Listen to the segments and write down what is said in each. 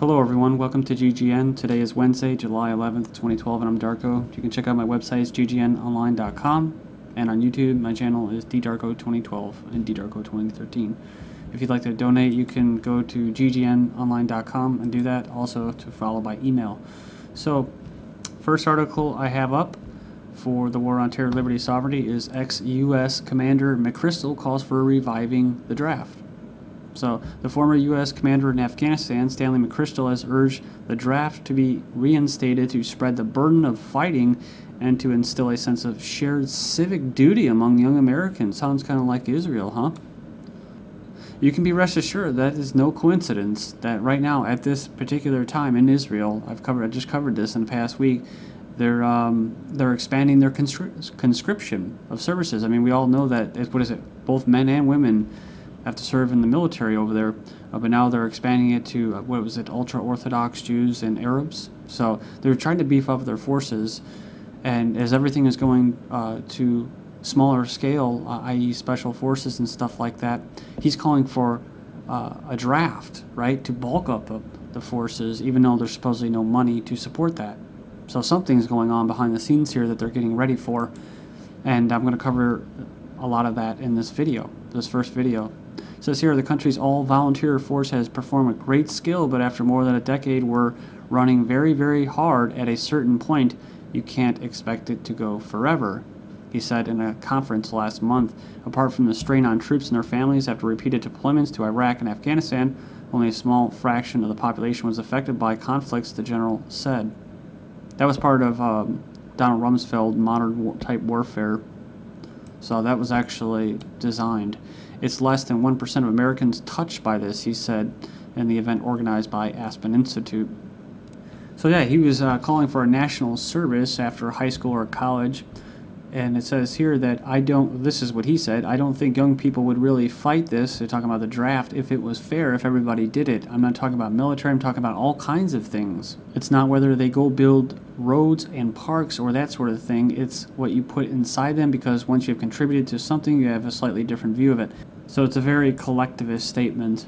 Hello everyone, welcome to GGN. Today is Wednesday, July 11th, 2012, and I'm Darko. You can check out my website, is ggnonline.com, and on YouTube, my channel is ddarko2012 and ddarko2013. If you'd like to donate, you can go to ggnonline.com and do that, also to follow by email. So, first article I have up for the War on Terror, Liberty, Sovereignty is ex-U.S. Commander McChrystal calls for reviving the draft. So, the former U.S. commander in Afghanistan, Stanley McChrystal, has urged the draft to be reinstated to spread the burden of fighting and to instill a sense of shared civic duty among young Americans. Sounds kind of like Israel, huh? You can be rest assured that is no coincidence that right now, at this particular time in Israel, I've covered, I just covered this in the past week. They're um, they're expanding their conscription of services. I mean, we all know that what is it? Both men and women have to serve in the military over there, uh, but now they're expanding it to uh, what was it, ultra Orthodox Jews and Arabs. So they're trying to beef up their forces, and as everything is going uh, to smaller scale, uh, i.e., special forces and stuff like that, he's calling for uh, a draft, right, to bulk up the forces, even though there's supposedly no money to support that. So something's going on behind the scenes here that they're getting ready for, and I'm going to cover a lot of that in this video, this first video. It says here the country's all volunteer force has performed with great skill, but after more than a decade, we're running very, very hard at a certain point. You can't expect it to go forever, he said in a conference last month. Apart from the strain on troops and their families after repeated deployments to Iraq and Afghanistan, only a small fraction of the population was affected by conflicts, the general said. That was part of um, Donald Rumsfeld modern war type warfare. So that was actually designed. It's less than 1% of Americans touched by this, he said in the event organized by Aspen Institute. So, yeah, he was uh, calling for a national service after high school or college. And it says here that I don't, this is what he said, I don't think young people would really fight this. They're talking about the draft if it was fair, if everybody did it. I'm not talking about military, I'm talking about all kinds of things. It's not whether they go build roads and parks or that sort of thing, it's what you put inside them because once you've contributed to something, you have a slightly different view of it. So it's a very collectivist statement.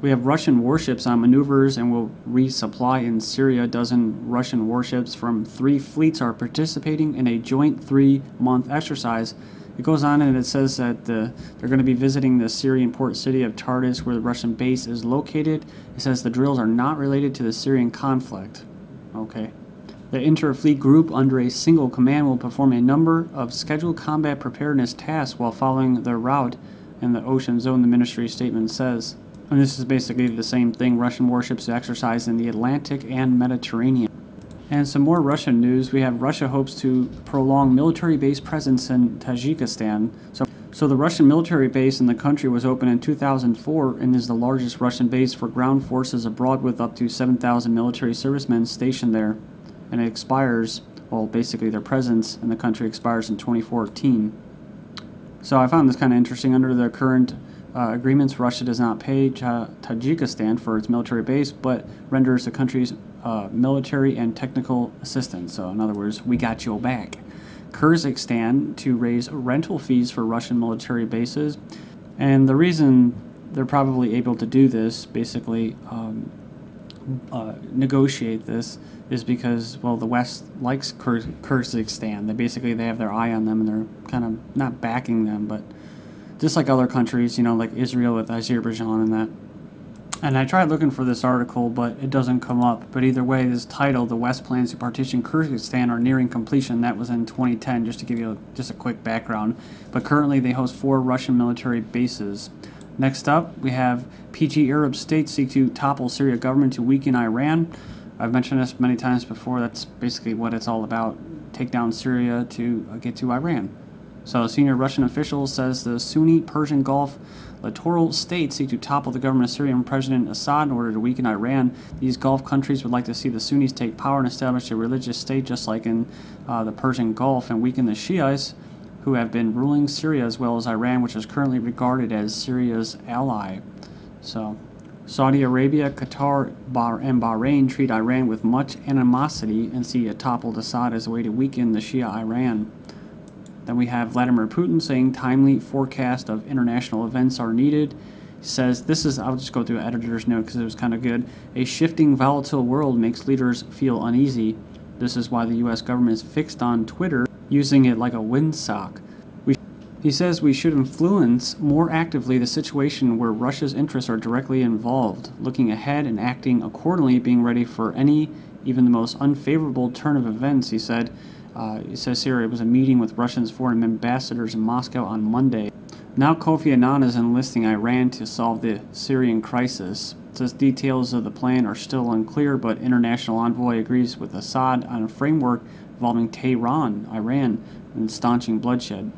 We have Russian warships on maneuvers and will resupply in Syria. A dozen Russian warships from three fleets are participating in a joint three month exercise. It goes on and it says that the, they're going to be visiting the Syrian port city of Tartus, where the Russian base is located. It says the drills are not related to the Syrian conflict. Okay. The interfleet group under a single command will perform a number of scheduled combat preparedness tasks while following their route in the ocean zone, the ministry statement says. And this is basically the same thing Russian warships exercise in the Atlantic and Mediterranean. And some more Russian news. We have Russia hopes to prolong military base presence in Tajikistan. So, so the Russian military base in the country was opened in 2004 and is the largest Russian base for ground forces abroad with up to 7,000 military servicemen stationed there. And it expires, well, basically their presence in the country expires in 2014. So I found this kind of interesting. Under the current uh, agreements, Russia does not pay Tajikistan for its military base, but renders the country's uh, military and technical assistance. So, in other words, we got your back. Kyrgyzstan to raise rental fees for Russian military bases. And the reason they're probably able to do this, basically, um, uh, negotiate this, is because, well, the West likes Kyrgyzstan. They basically they have their eye on them and they're kind of not backing them, but just like other countries, you know, like Israel with Azerbaijan and that. And I tried looking for this article, but it doesn't come up. But either way, this title, "The West Plans to Partition Kyrgyzstan Are Nearing Completion," that was in 2010. Just to give you a, just a quick background. But currently, they host four Russian military bases. Next up, we have PG Arab states seek to topple Syria government to weaken Iran. I've mentioned this many times before. That's basically what it's all about. Take down Syria to uh, get to Iran. So senior Russian official says the Sunni Persian Gulf littoral states seek to topple the government of Syrian President Assad in order to weaken Iran. These Gulf countries would like to see the Sunnis take power and establish a religious state just like in uh, the Persian Gulf and weaken the Shiites who have been ruling Syria as well as Iran, which is currently regarded as Syria's ally. So Saudi Arabia, Qatar, and Bahrain treat Iran with much animosity and see a toppled Assad as a way to weaken the Shia Iran. Then we have Vladimir Putin saying timely forecast of international events are needed. He says, This is, I'll just go through editor's note because it was kind of good. A shifting, volatile world makes leaders feel uneasy. This is why the U.S. government is fixed on Twitter, using it like a windsock. We, he says we should influence more actively the situation where Russia's interests are directly involved, looking ahead and acting accordingly, being ready for any, even the most unfavorable turn of events, he said. Uh, it says here it was a meeting with Russia's foreign ambassadors in Moscow on Monday. Now Kofi Annan is enlisting Iran to solve the Syrian crisis. It says details of the plan are still unclear, but international envoy agrees with Assad on a framework involving Tehran, Iran, and staunching bloodshed.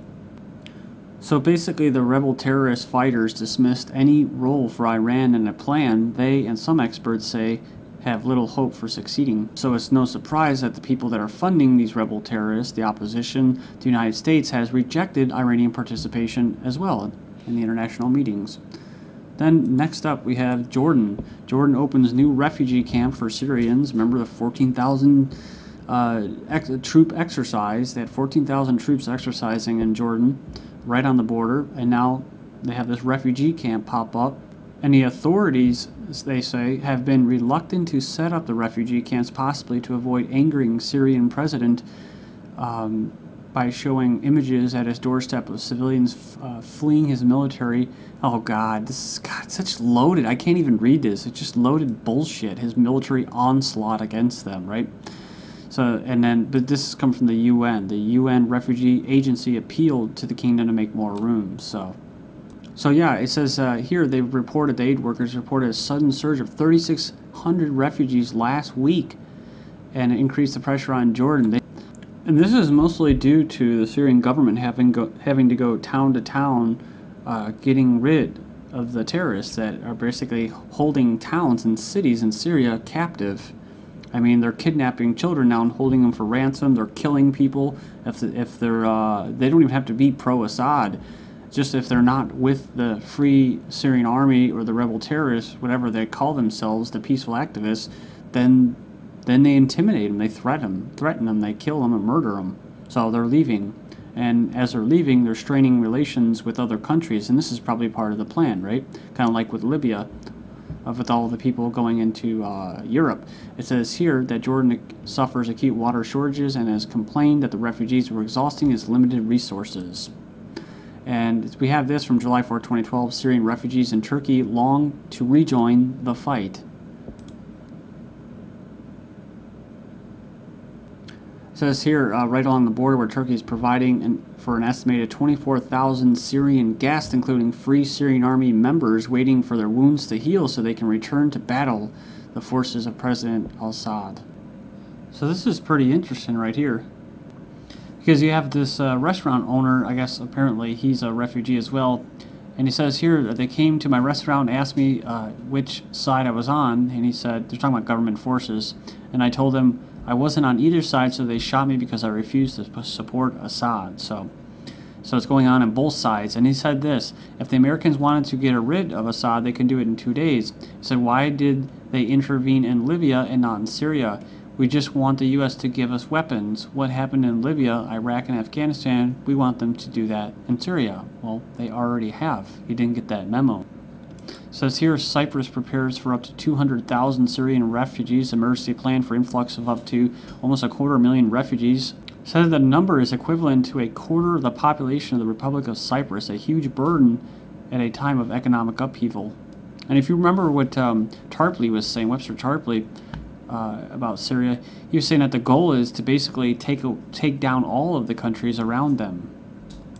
So basically, the rebel terrorist fighters dismissed any role for Iran in a plan they and some experts say have little hope for succeeding. So it's no surprise that the people that are funding these rebel terrorists, the opposition the United States, has rejected Iranian participation as well in the international meetings. Then next up we have Jordan. Jordan opens new refugee camp for Syrians. Remember the 14,000 uh, ex- troop exercise? They had 14,000 troops exercising in Jordan, right on the border, and now they have this refugee camp pop up and the authorities, as they say, have been reluctant to set up the refugee camps, possibly to avoid angering Syrian president um, by showing images at his doorstep of civilians uh, fleeing his military. Oh God, this is God such loaded. I can't even read this. It's just loaded bullshit. His military onslaught against them, right? So and then, but this has come from the UN. The UN Refugee Agency appealed to the kingdom to make more room. So. So yeah, it says uh, here they've reported the aid workers reported a sudden surge of 3,600 refugees last week, and increased the pressure on Jordan. They, and this is mostly due to the Syrian government having go, having to go town to town, uh, getting rid of the terrorists that are basically holding towns and cities in Syria captive. I mean, they're kidnapping children now and holding them for ransom. They're killing people if if they're uh, they don't even have to be pro-Assad just if they're not with the Free Syrian Army or the rebel terrorists, whatever they call themselves, the peaceful activists, then then they intimidate them, they threaten them, threaten them, they kill them and murder them. So they're leaving, and as they're leaving, they're straining relations with other countries, and this is probably part of the plan, right? Kind of like with Libya, uh, with all the people going into uh, Europe. It says here that Jordan suffers acute water shortages and has complained that the refugees were exhausting its limited resources. And we have this from July 4, 2012 Syrian refugees in Turkey long to rejoin the fight. It says here, uh, right along the border where Turkey is providing an, for an estimated 24,000 Syrian guests, including free Syrian army members waiting for their wounds to heal so they can return to battle the forces of President al Assad. So this is pretty interesting right here because you have this uh, restaurant owner, I guess apparently he's a refugee as well, and he says here that they came to my restaurant and asked me uh, which side I was on, and he said they're talking about government forces, and I told them I wasn't on either side, so they shot me because I refused to support Assad. So, so it's going on on both sides. And he said this: if the Americans wanted to get rid of Assad, they can do it in two days. He said, why did they intervene in Libya and not in Syria? We just want the U.S. to give us weapons. What happened in Libya, Iraq, and Afghanistan, we want them to do that in Syria. Well, they already have. You didn't get that memo. says here Cyprus prepares for up to 200,000 Syrian refugees, emergency plan for influx of up to almost a quarter million refugees. Says the number is equivalent to a quarter of the population of the Republic of Cyprus, a huge burden at a time of economic upheaval. And if you remember what um, Tarpley was saying, Webster Tarpley, uh, about Syria, he was saying that the goal is to basically take a, take down all of the countries around them.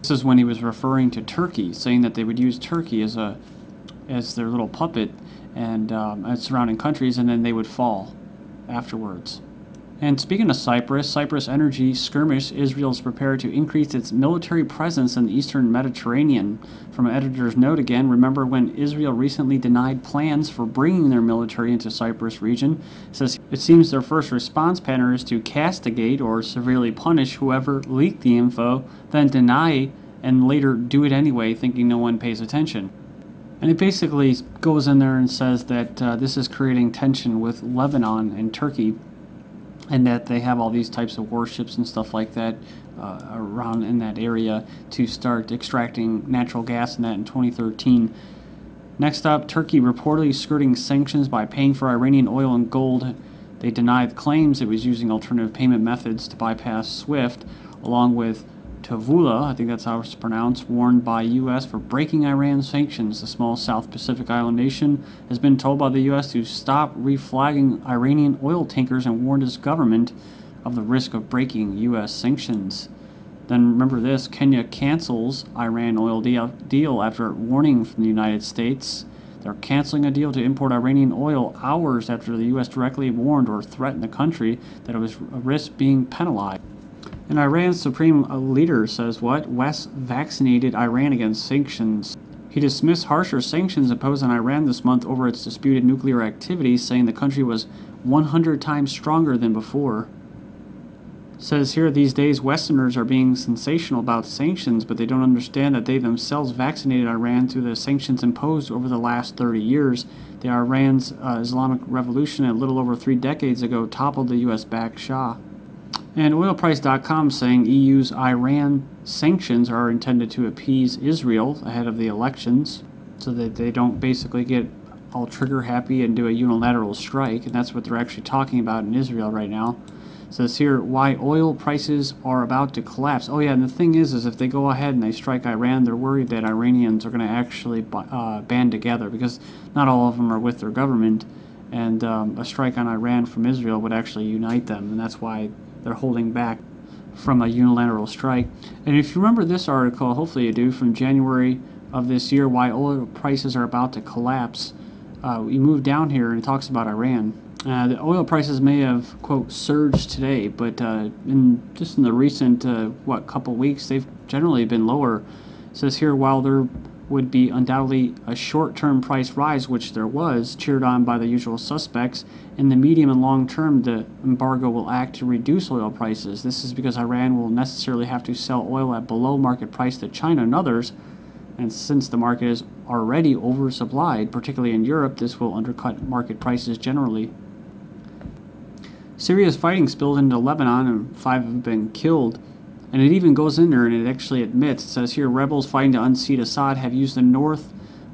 This is when he was referring to Turkey, saying that they would use Turkey as a as their little puppet and, um, and surrounding countries, and then they would fall afterwards. And speaking of Cyprus, Cyprus Energy skirmish, Israel is prepared to increase its military presence in the eastern Mediterranean. From editor's note again, remember when Israel recently denied plans for bringing their military into Cyprus region? It says it seems their first response pattern is to castigate or severely punish whoever leaked the info, then deny and later do it anyway, thinking no one pays attention. And it basically goes in there and says that uh, this is creating tension with Lebanon and Turkey and that they have all these types of warships and stuff like that uh, around in that area to start extracting natural gas and that in 2013. Next up, Turkey reportedly skirting sanctions by paying for Iranian oil and gold. They denied claims it was using alternative payment methods to bypass SWIFT, along with Tavula, I think that's how it's pronounced, warned by U.S. for breaking Iran sanctions. The small South Pacific island nation has been told by the U.S. to stop reflagging Iranian oil tankers and warned its government of the risk of breaking U.S. sanctions. Then remember this Kenya cancels Iran oil deal, deal after warning from the United States. They're canceling a deal to import Iranian oil hours after the U.S. directly warned or threatened the country that it was a risk being penalized. And Iran's supreme leader says what? West vaccinated Iran against sanctions. He dismissed harsher sanctions imposed on Iran this month over its disputed nuclear activities, saying the country was 100 times stronger than before says here these days Westerners are being sensational about sanctions, but they don't understand that they themselves vaccinated Iran through the sanctions imposed over the last 30 years. The Iran's uh, Islamic Revolution a little over three decades ago toppled the U.S. backed Shah. And oilprice.com saying EU's Iran sanctions are intended to appease Israel ahead of the elections so that they don't basically get all trigger happy and do a unilateral strike. And that's what they're actually talking about in Israel right now says here why oil prices are about to collapse. Oh yeah, and the thing is, is if they go ahead and they strike Iran, they're worried that Iranians are going to actually uh, band together because not all of them are with their government, and um, a strike on Iran from Israel would actually unite them, and that's why they're holding back from a unilateral strike. And if you remember this article, hopefully you do, from January of this year, why oil prices are about to collapse. Uh, we move down here and it talks about Iran. Uh, the oil prices may have quote surged today, but uh, in just in the recent uh, what couple weeks, they've generally been lower. It says here while there would be undoubtedly a short-term price rise, which there was, cheered on by the usual suspects. In the medium and long term, the embargo will act to reduce oil prices. This is because Iran will necessarily have to sell oil at below market price to China and others. And since the market is already oversupplied, particularly in Europe, this will undercut market prices generally. Syria's fighting spilled into Lebanon and five have been killed. And it even goes in there and it actually admits, it says here, rebels fighting to unseat Assad have used the north,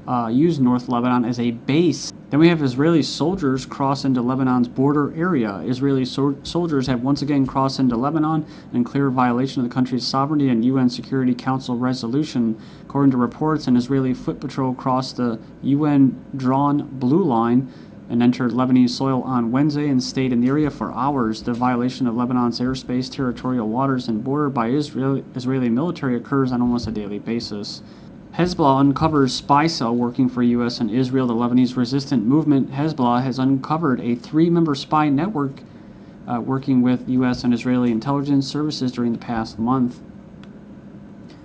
uh, used North Lebanon as a base. Then we have Israeli soldiers cross into Lebanon's border area. Israeli so soldiers have once again crossed into Lebanon in clear violation of the country's sovereignty and UN Security Council resolution. According to reports, an Israeli foot patrol crossed the UN drawn blue line and entered Lebanese soil on Wednesday and stayed in the area for hours. The violation of Lebanon's airspace, territorial waters, and border by Israel, Israeli military occurs on almost a daily basis. Hezbollah uncovers spy cell working for U.S. and Israel. The Lebanese resistant movement Hezbollah has uncovered a three-member spy network uh, working with U.S. and Israeli intelligence services during the past month.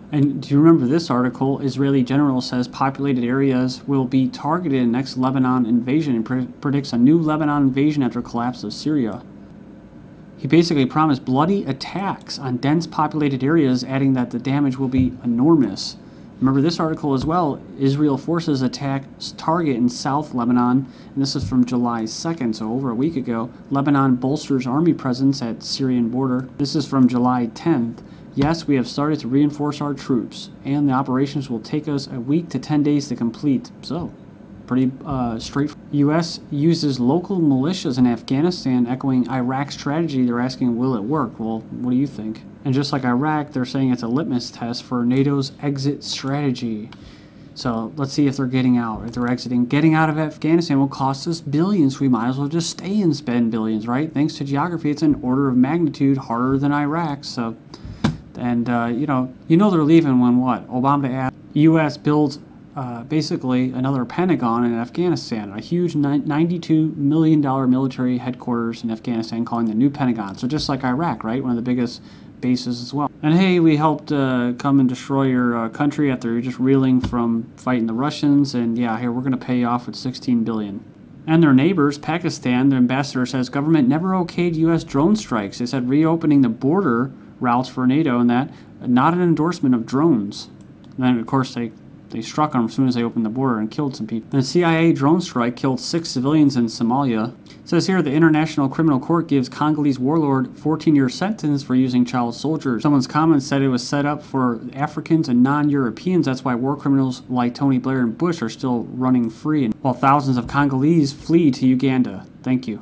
And do you remember this article? Israeli general says populated areas will be targeted in next Lebanon invasion and pre predicts a new Lebanon invasion after collapse of Syria. He basically promised bloody attacks on dense populated areas, adding that the damage will be enormous. Remember this article as well. Israel forces attack target in South Lebanon, and this is from July 2nd, so over a week ago. Lebanon bolsters army presence at Syrian border. This is from July 10th. Yes, we have started to reinforce our troops, and the operations will take us a week to 10 days to complete. So, pretty uh, straightforward. U.S. uses local militias in Afghanistan, echoing Iraq's strategy. They're asking, will it work? Well, what do you think? And just like Iraq, they're saying it's a litmus test for NATO's exit strategy. So let's see if they're getting out. If they're exiting, getting out of Afghanistan will cost us billions. We might as well just stay and spend billions, right? Thanks to geography, it's an order of magnitude harder than Iraq. So and uh, you know, you know they're leaving when what? Obama asked U.S. builds uh, basically another Pentagon in Afghanistan, a huge $92 million military headquarters in Afghanistan, calling the new Pentagon. So just like Iraq, right? One of the biggest bases as well. And hey, we helped uh, come and destroy your uh, country after you're just reeling from fighting the Russians. And yeah, here we're going to pay you off with 16 billion. And their neighbors, Pakistan, their ambassador says government never okayed U.S. drone strikes. They said reopening the border routes for NATO and that, not an endorsement of drones. And then, of course, they they struck on them as soon as they opened the border and killed some people. And a CIA drone strike killed six civilians in Somalia. It says here the International Criminal Court gives Congolese warlord 14-year sentence for using child soldiers. Someone's comment said it was set up for Africans and non-Europeans. That's why war criminals like Tony Blair and Bush are still running free, and while thousands of Congolese flee to Uganda. Thank you.